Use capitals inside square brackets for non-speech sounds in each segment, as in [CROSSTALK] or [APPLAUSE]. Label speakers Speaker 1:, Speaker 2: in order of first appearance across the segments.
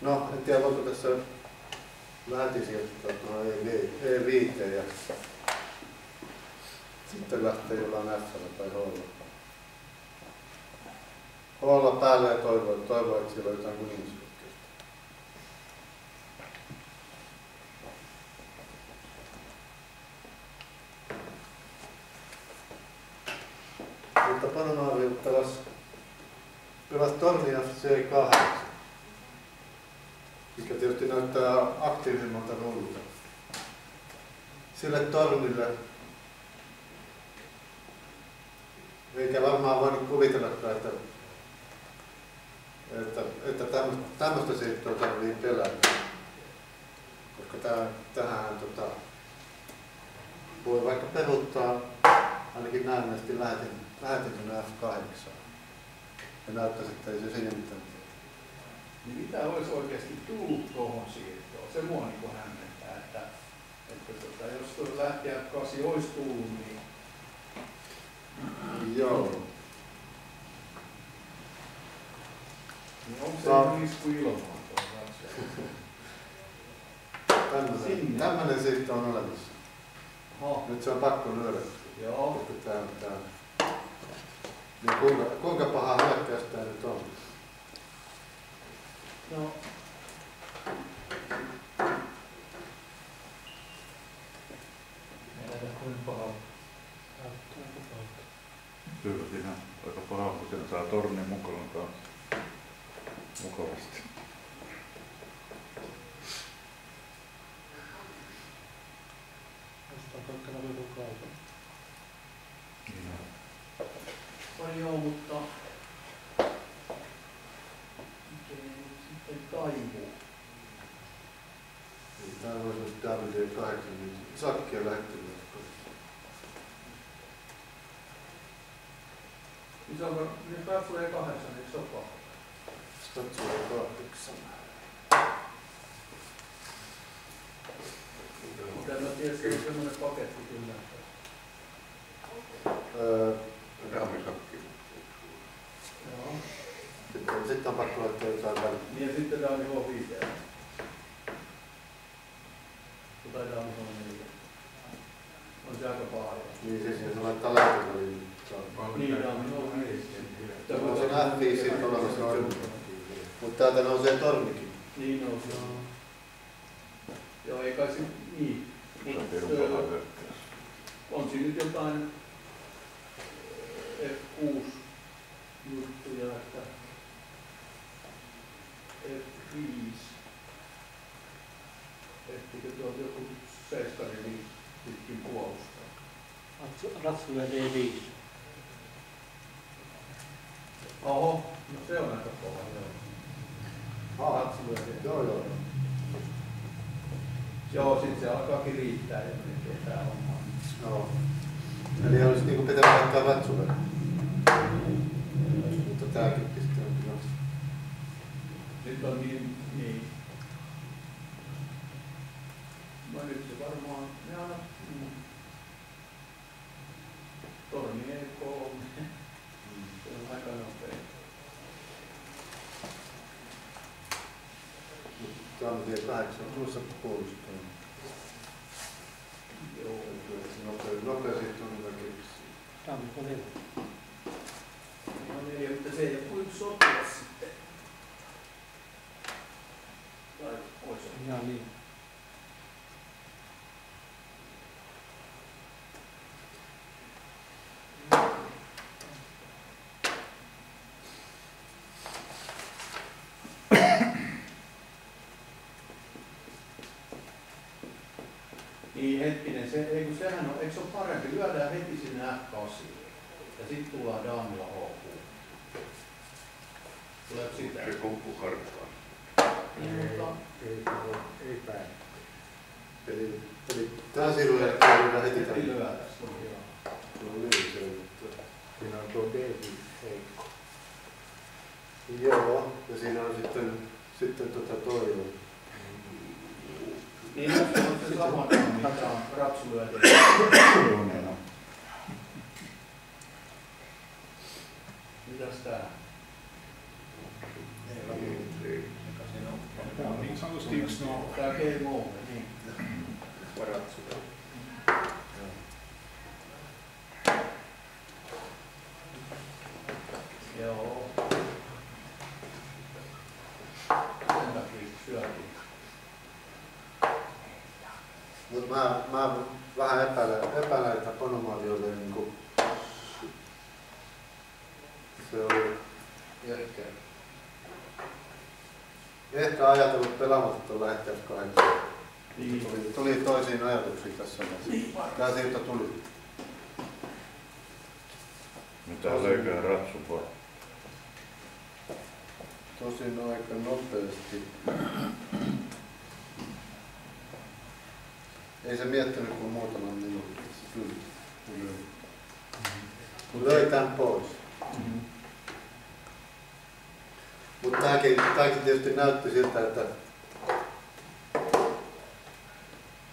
Speaker 1: No, en tiedä voiko tässä lähti sieltä no, ei, ei viiteen ja sitten lähtee jollain F tai H. Olla päällä ja toivoa, toivoa että siellä on jotain kuningasykkeistä. Mutta Panomaari pelasi, pelasi Tornia C8 tietysti näyttää aktiivisemmalta rullilta. Sille tornille, eikä varmaan voinut kuvitella, että, että, että tämmöistä siirtoa tarvii pelätä. Koska tämä, tähän tota, voi vaikka peruuttaa ainakin näennäisesti lähetin, lähetin F8. Ja näyttäisi, että ei se siinä mitään
Speaker 2: niin mitä olisi oikeasti tullut tuohon siirtoon? Se mua niin hämmentää, että, että tota, jos tuo lähtiä kasi olisi tullut, niin...
Speaker 1: Joo.
Speaker 2: Niin onko se Tämä... isku ilmaan
Speaker 1: Tämmöinen, tämmöinen siirto on olemassa. Oho. Nyt se on pakko lyödä.
Speaker 2: Joo.
Speaker 1: Tämä, tämä. Niin kuinka, kuinka paha hyökkäys tämä nyt on?
Speaker 2: No.
Speaker 3: Kyllä siinä aika paha, kun siinä saa tornin mukaan kanssa mukavasti.
Speaker 2: Niin. Joo, mutta
Speaker 1: Tämä voisi olla Davidin kahdeksan, niin sakkia lähtenyt.
Speaker 2: Niin se onko, niin katsolee kahdeksan, eikö se ole kahdeksan?
Speaker 1: Katsolee kahdeksan.
Speaker 2: Mä tiedä, se on semmoinen paketti kyllä.
Speaker 1: Öö,
Speaker 3: Raamisakki.
Speaker 2: Joo.
Speaker 1: Sitten, sitten on pakko laittaa jotain väliin.
Speaker 2: Niin ja sitten tämä on niin viiteen. Taitaa olla neljä. On se aika paljon.
Speaker 1: Niin se siinä laittaa lähtö väliin.
Speaker 2: Niin, tämä on
Speaker 1: se F5 sitten olemassa. Mutta täältä nousee tornikin.
Speaker 2: Niin nousee. Joo, ei kai se, niin.
Speaker 3: Mut,
Speaker 2: on siinä nyt jotain F6 juttuja, että F5. Ehtikö tuolta joku
Speaker 4: Ratsulle D5.
Speaker 2: Oho, no se on aika kova, joo. Ratsulle D5.
Speaker 1: Joo, joo.
Speaker 2: Joo, sit se alkaakin riittää ja menee tää homma.
Speaker 1: Joo. Eli olisi niinku pitänyt laittaa ratsulle. Mutta tääkin pistää kyllä.
Speaker 2: Nyt on niin, niin. No nyt se varmaan, ja mm. torni ei kolme. Mm. Se on aika nopea.
Speaker 1: Tämä on tie kahdeksan, tuossa puolustaa.
Speaker 2: Joo.
Speaker 1: Nopea, nopea siitä on hyvä keksiä.
Speaker 4: Tammikuun neljä.
Speaker 2: No neljä, mutta se ei ole kuin sotilas sitten. Tai olisi
Speaker 4: Ja niin.
Speaker 2: Niin hetkinen, se, ei kun sehän on, eikö se ole parempi, lyödään heti sinne F8 ja sitten tullaan daamilla HQ. Tuleeko sitä?
Speaker 3: Se kumppu harppaa.
Speaker 2: Niin, mutta
Speaker 4: Ei, ei, ei päin.
Speaker 1: Eli, eli tämä sivu jättää lyödä heti
Speaker 2: heti
Speaker 1: tänne.
Speaker 2: lyödään. Joo.
Speaker 1: No niin, se on. mutta-
Speaker 4: Siinä on tuo D5 heikko.
Speaker 1: Joo, ja siinä on sitten, sitten tota toi.
Speaker 2: Niin jos se on se sama, mitä on rapsulyöty.
Speaker 3: Joo, on.
Speaker 2: Mitäs tää?
Speaker 3: Niin, niin.
Speaker 2: Mikä siinä on?
Speaker 5: Tämä on niin sanotusti yksi nolla.
Speaker 2: Tää game over, niin.
Speaker 6: Ratsuja.
Speaker 2: Joo. Sen takia syötiin.
Speaker 1: Mutta mä, vähän epäilen, epäilen että Ponomaali oli niinku, se oli ehkä, ehkä ajatellut pelaamatta tuon lähteä kahdeksan.
Speaker 2: Niin.
Speaker 1: Tuli, tuli toisiin ajatuksiin tässä vaiheessa.
Speaker 2: Niin.
Speaker 1: Tää siitä tuli.
Speaker 3: Mitä löikää ratsu pois?
Speaker 1: Tosin aika nopeasti. Ei se miettinyt kuin muutaman minuutin. Kyllä. Kyllä. Kun löi tämän pois.
Speaker 2: Mhm.
Speaker 1: Mutta tämäkin, tämäkin tietysti näytti siltä, että,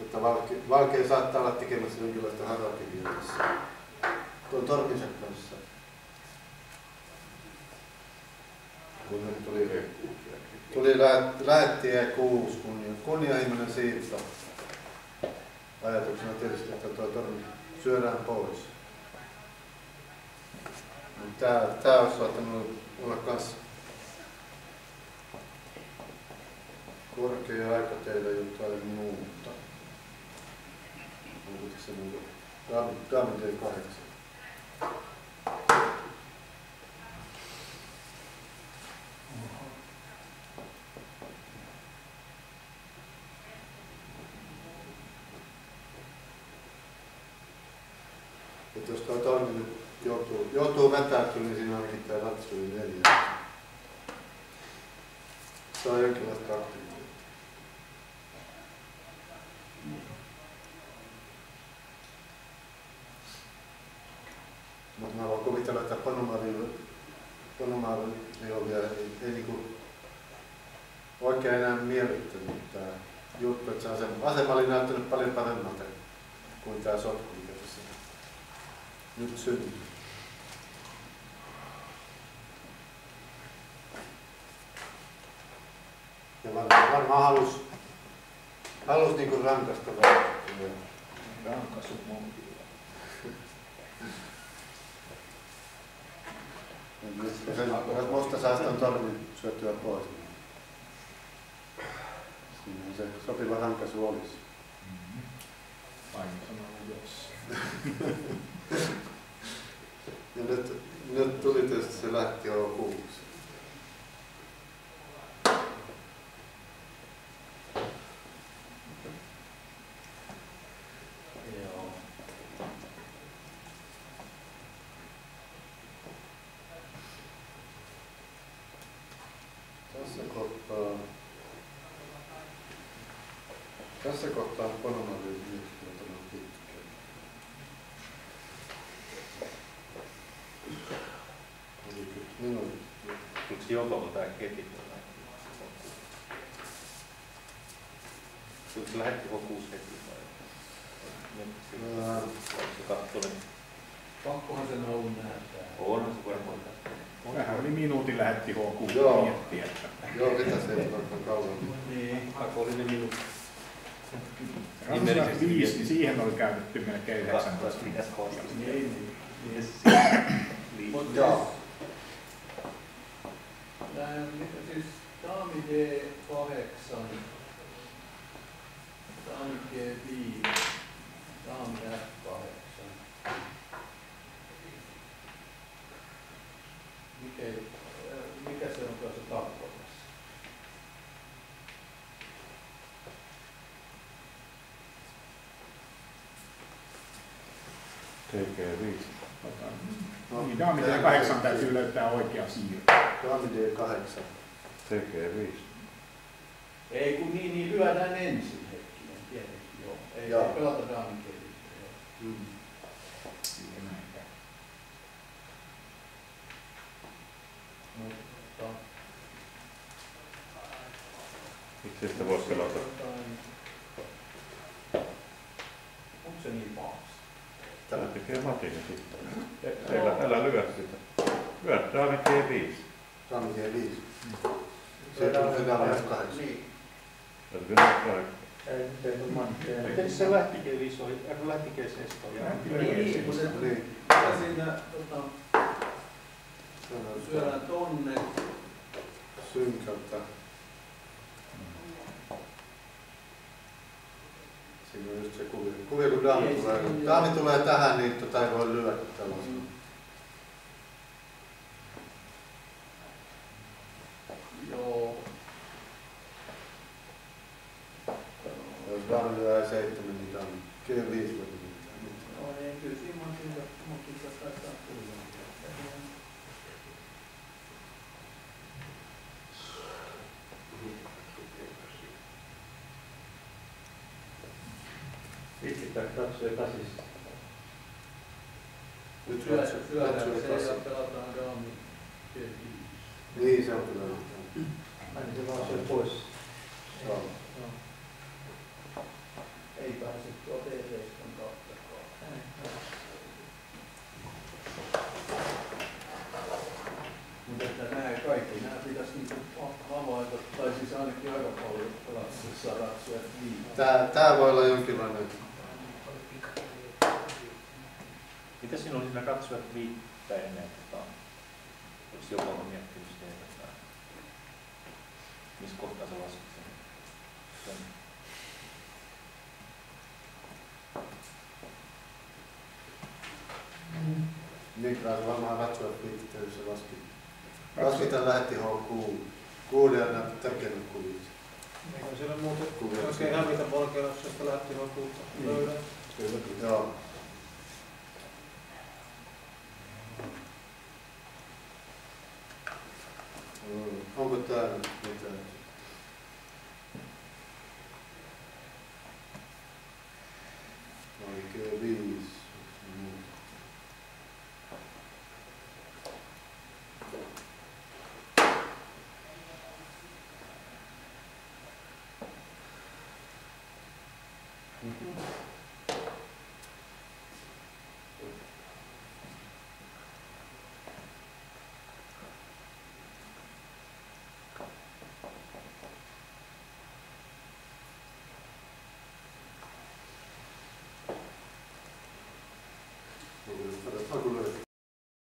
Speaker 1: että Valke, Valkea saattaa olla tekemässä jonkinlaista harakiviä tässä. Tuon Torpinsa kanssa. Kun nyt tuli, tuli lähet, lähetti E6, kunnia, kunnianhimoinen siirto ajatuksena tietysti, että tuo torni syödään pois. Mutta tämä, on saattanut olla myös korkea aika tehdä jotain muuta. Onko tässä muuta? Raamattu 8. jos tuo torni nyt joutuu, joutuu vetäytymään, niin siinä ainakin tämä ratsu neljä. Se on jonkinlaista aktiivisuutta. Mutta mä voin kuvitella, että Panomarilla ei, ei niinku oikein enää miellyttänyt tämä juttu, että se asema, asema oli näyttänyt paljon paremmalta kuin tämä sotku, nyt syntyy. Ja varmaan, varmaan halus, halus niinku rankasta vaikuttaa.
Speaker 6: Rankasu montilla.
Speaker 1: Jos musta saa sitä tornin syötyä pois, niin siinä se sopiva rankaisu olisi.
Speaker 5: Aina sanoo jos. [LAUGHS]
Speaker 1: Ja nyt, nyt tuli tietysti se lähti kuuksi.
Speaker 2: Joo.
Speaker 1: Tässä kohtaa, tässä kohtaa Ponomavi Minuutti?
Speaker 6: Onko Jokolla tää kepit? Kyllä se lähetti koko kuusi heti vai?
Speaker 1: Ää,
Speaker 6: niin
Speaker 2: Pakkohan sen on ollut nähdä.
Speaker 6: onhan se varmaan.
Speaker 5: Vähän yli minuutin lähetti H6
Speaker 1: Joo.
Speaker 5: miettiä,
Speaker 1: Joo, mitä se ei vaikka kauan.
Speaker 2: Niin.
Speaker 6: Pakollinen minuutti.
Speaker 5: Ranskassa viisi, niin siihen oli käytetty melkein 19
Speaker 6: Katsotaan, mitäs
Speaker 5: minuuttia.
Speaker 6: vastasi.
Speaker 2: Niin, niin.
Speaker 6: Liittyy.
Speaker 1: Joo.
Speaker 2: Siis daami D8, daami G5, daami F8. Mikä, äh, mikä se on tuossa?
Speaker 3: TG5.
Speaker 5: Tota, Niin, daami D8 täytyy löytää oikea siirto.
Speaker 1: Daami D8.
Speaker 3: TG5.
Speaker 2: Ei kun niin, niin lyödään ensin hetkinen, tietenkin joo. Ei,
Speaker 1: Joo.
Speaker 2: ei pelata daami G5. joo.
Speaker 1: Mm.
Speaker 2: Mutta
Speaker 3: Miksi sitä voisi pelata?
Speaker 2: Onko se niin pahasti?
Speaker 3: Tämä tekee matinen sitten. Älä, älä lyö sitä. Lyö daami G5.
Speaker 1: Daami G5. Siitä on finaali kahdeksan.
Speaker 2: Niin.
Speaker 4: Ei, ei.
Speaker 7: Miten se lähtikee visoi, äh?
Speaker 2: Niin, kun se
Speaker 1: Niin.
Speaker 2: mitä siinä tota,
Speaker 1: Se on
Speaker 2: syödään tonne,
Speaker 1: synkältä. Siinä on just se kuvio. Kuvio kun Dami
Speaker 2: Ei,
Speaker 1: tulee.
Speaker 2: se on
Speaker 1: Dami tulee tähän, niin tota ei voi lyödä tällaisena.
Speaker 2: joo.
Speaker 1: Jos Dami lyö seitsemän, niin Dami. Kyllä viisi voi mitään.
Speaker 2: No ei, kyllä siinä on kyllä, mutta kyllä taitaa tulla.
Speaker 4: Pistetään katsoja kasissa.
Speaker 1: Nyt
Speaker 2: Syödään,
Speaker 1: katso,
Speaker 2: syödään
Speaker 1: katso
Speaker 2: se
Speaker 1: kasi.
Speaker 2: ja pelataan daami.
Speaker 1: Niin, se on kyllä.
Speaker 4: Aina se vaan syö pois.
Speaker 1: Joo.
Speaker 2: Ei pääse tuo T7 kautta. Mutta että nämä kaikki, nämä pitäisi niinku havaita, tai siis ainakin aika paljon ratsissa ratsuja viimein.
Speaker 1: Tää, tää voi olla jonkinlainen.
Speaker 6: Katsojat viittä ennen, tota, olisi joku ollut miettinyt sitä, että missä kohtaa sä laskit sen? sen.
Speaker 1: Niklas varmaan katsoi yhteydessä laski. Laski tämän lähetti H6. Kuuden ja näytti tärkeimmät kuvit.
Speaker 7: Eikö siellä muuten oikein hävitä valkealaisesta lähti lopulta
Speaker 2: Niin.
Speaker 7: löydä?
Speaker 2: Kyllä, kyllä.
Speaker 1: Joo. Mm, Onko täällä mitään? Oikein viisi. Mm.